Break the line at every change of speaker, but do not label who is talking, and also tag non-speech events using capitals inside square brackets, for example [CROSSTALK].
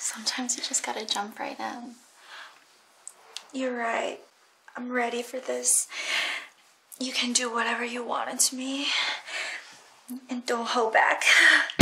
Sometimes you just gotta jump right in.
You're right. I'm ready for this. You can do whatever you want to me. And don't hold back. [LAUGHS]